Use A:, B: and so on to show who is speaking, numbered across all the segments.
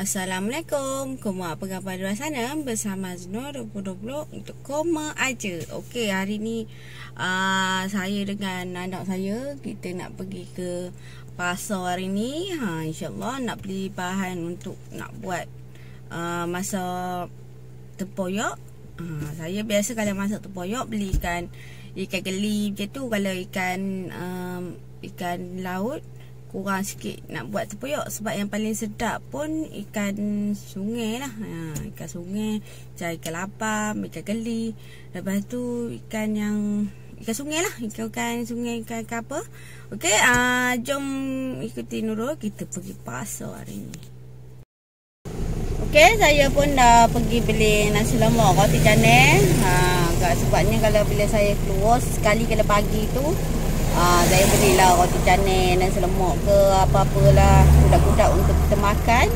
A: Assalamualaikum. Koma apa khabar di luar sana? Bersama Znur 2020 untuk koma aja. Okey, hari ni uh, saya dengan anak saya kita nak pergi ke pasar hari ni. Ha, insya-Allah nak beli bahan untuk nak buat uh, masak tempoyak. Ha, saya biasa kalau masak tempoyak beli ikan ikan geli macam tu kalau ikan um, ikan laut kurang sikit nak buat tempoyak sebab yang paling sedap pun ikan sungai lah. Ha, ikan sungai macam ikan lapam, ikan geli. Lepas tu ikan yang ikan sungai lah. Ikan, ikan sungai ikan, ikan apa. Ok uh, jom ikuti Nurul. Kita pergi pasar hari ni. Ok saya pun dah pergi beli nasi lemak roti canai. Ha, sebabnya kalau bila saya keluar sekali kalau pagi tu Ha, saya belilah roti canai dan selemak ke apa-apalah kudak-kudak untuk kita makan.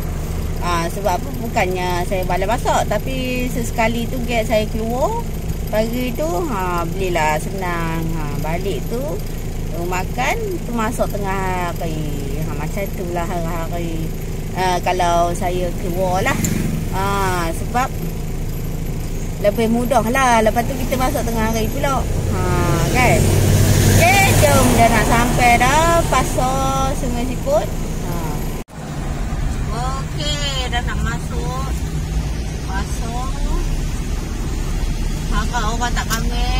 A: Ha, sebab apa bukannya saya balas masak tapi sesekali tu get saya keluar pagi tu ha, belilah senang. Ha, balik tu makan tu masuk tengah hari. Ha, macam itulah hari-hari ha, kalau saya keluar lah. Ha, sebab lebih mudah lah. Lepas tu kita masuk tengah hari pula. Ha, kan? Jom dah nak sampai dah pasar Sungai Siput. Ha. Okey, dah nak masuk pasar. Kakak orang tak kami.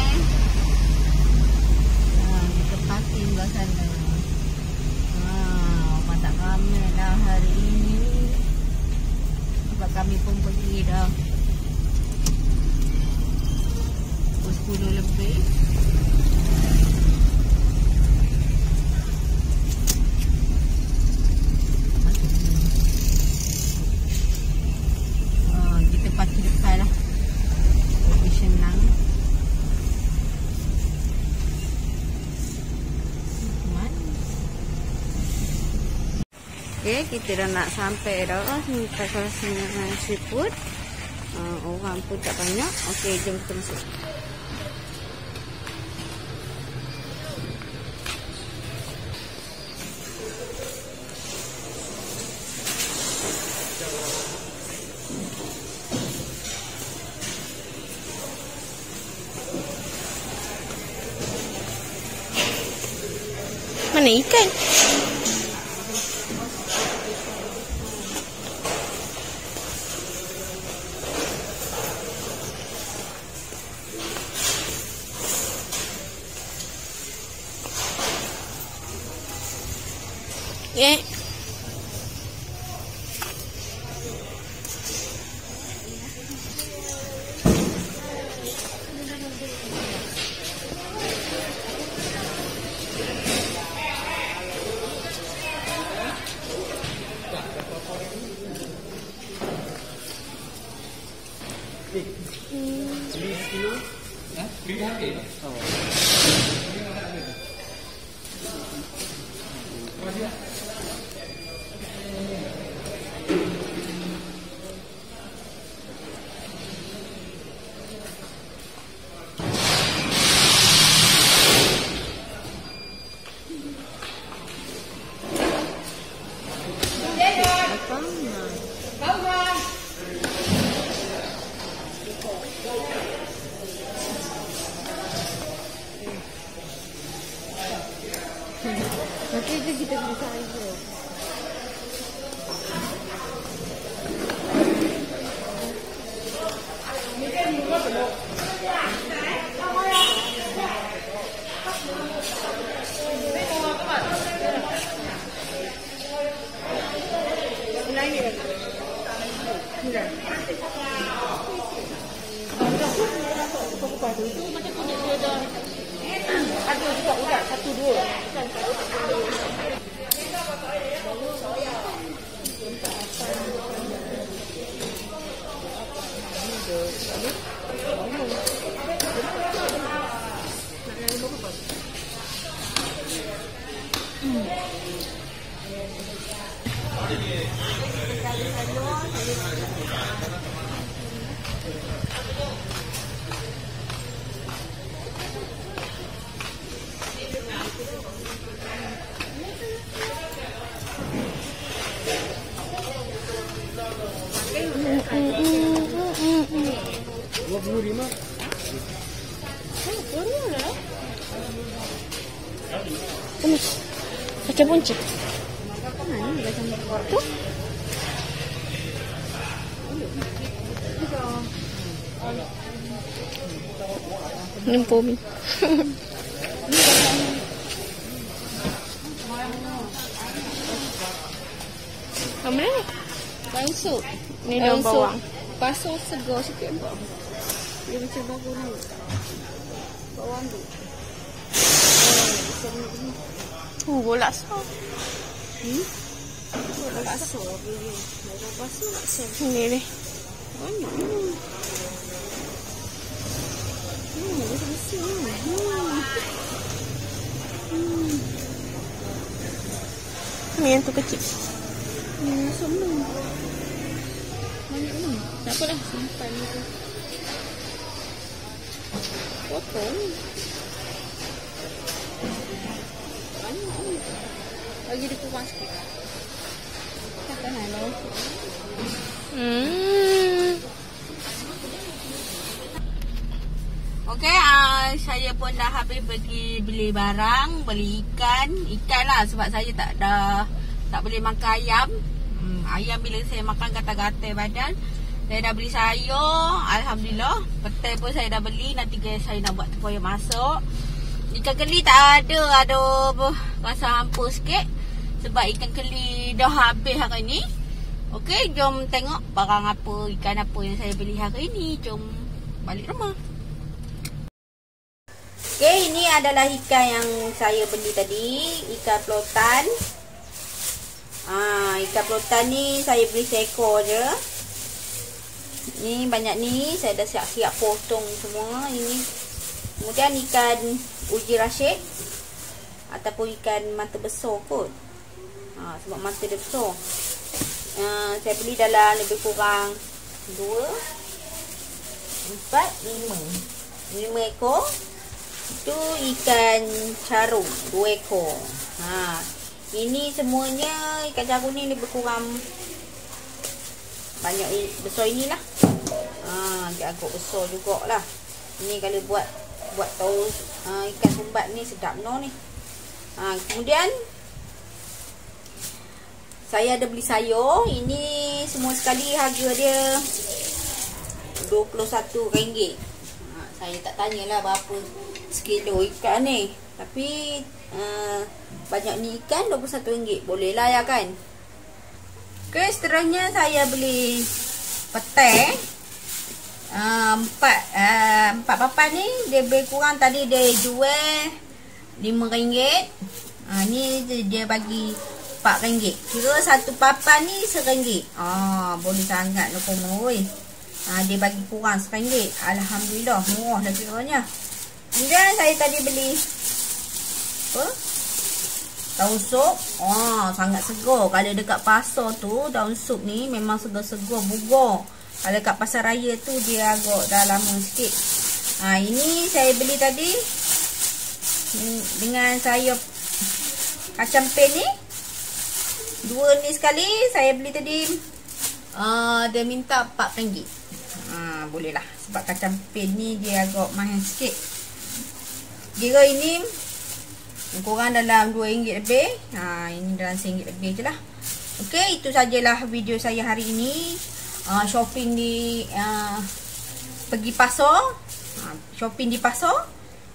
A: Ha, kita parking belah sana. Ha, orang tak kami dah hari ini. Sebab kami pun pergi dah. Pukul 10 lebih. Kita dah nak sampai dah ni pasal sini seafood. Uh, orang pun tak banyak. Okey, jom kita masuk. Mana ikan? Yeah. Ada juga udah satu dua.
B: Dua
C: Baca punca. Tu. Nimpo mi. Apa ni?
A: Daun sup.
C: Ni daun bawang.
A: Basuh segar sikit bawang. Dia macam bawang ni. Bawang tu.
C: Oh, bola so.
A: Hmm? Basuh dia. Basuh basuh.
C: Ni ni.
A: Banyak. Hmm. Hmm, basuh Hmm. Hmm.
C: Ni yang tu kecil.
A: Hmm, senang. Banyak ni. Tak apalah, simpan ni. Potong. Bagi dia kurang sikit. Takkan lah.
C: Hmm.
A: Okey, uh, saya pun dah habis pergi beli barang, beli ikan. Ikan lah sebab saya tak ada tak boleh makan ayam. Hmm, ayam bila saya makan gatal-gatal badan. Saya dah beli sayur, alhamdulillah. Petai pun saya dah beli, nanti saya nak buat tempoyak masak. Ikan keli tak ada, apa, rasa hampa sikit. Sebab ikan keli dah habis hari ni. Okey, jom tengok barang apa, ikan apa yang saya beli hari ni. Jom balik rumah. Okey, ini adalah ikan yang saya beli tadi, ikan pelotan. Ah, ikan pelotan ni saya beli seekor je. Ni banyak ni, saya dah siap-siap potong semua. Ini kemudian ikan uji rasyid ataupun ikan mata besar kot. Ha, sebab mata dia besar. Uh, saya beli dalam lebih kurang 2 4 5 5 ekor itu ikan carung dua ekor. Ha. Ini semuanya ikan carung ni lebih kurang banyak besar inilah. Ha, dia agak besar jugalah. Ini kalau buat buat tahu ha, ikan sumbat ni sedap no ni. Ha, kemudian saya ada beli sayur. Ini semua sekali harga dia RM21. Ha, saya tak tanyalah berapa sekilo ikan ni. Tapi uh, banyak ni ikan RM21. Boleh lah ya kan? Okay, seterusnya saya beli petai. Uh, empat uh, empat papan ni dia lebih kurang tadi dia jual RM5. Uh, ni dia bagi RM4. Kira satu papan ni RM1. Ah, boleh sangat nak oi. Ah, dia bagi kurang RM1. Alhamdulillah, murah dah kiranya. Kemudian saya tadi beli apa? Daun sup. Oh, sangat segar. Kalau dekat pasar tu, daun sup ni memang segar-segar bugar. Kalau dekat pasar raya tu, dia agak dah lama sikit. Ha, ini saya beli tadi. Dengan sayur kacang pen ni. Dua ni sekali, saya beli tadi. Uh, dia minta RM4. Ha, boleh lah. Sebab kacang pen ni, dia agak mahal sikit. Kira ini kurang dalam RM2 lebih. Ha, ini dalam RM1 lebih je lah. Okey, itu sajalah video saya hari ini. Uh, shopping di uh, pergi pasar. Uh, shopping di pasar.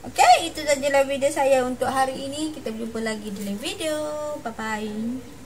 A: Okey, itu sajalah video saya untuk hari ini. Kita berjumpa lagi dalam video. Bye-bye.